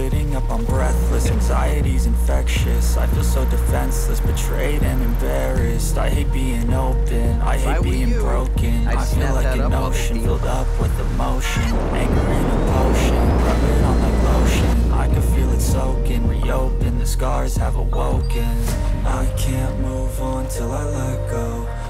sitting up, I'm breathless Anxiety's infectious, I feel so defenseless Betrayed and embarrassed, I hate being open. I hate being broken, I i feel like an ocean Filled up with emotion, anger in a potion Rub it on like lotion, I can feel it soaking. Reopen, the scars have awoken. I can't move on till I let go.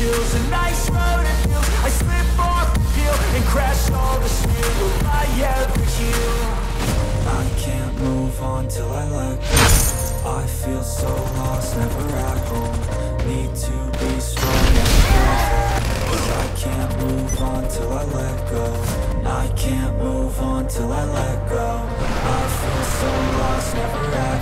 chills A nice road it feels, I slip off the peel And crash all the steel, will I ever heal? I can't move on till I let go. I feel so lost, never at home. Need to be strong Cause I can't move on till I let go. I can't move on till I let go. I feel so lost, never at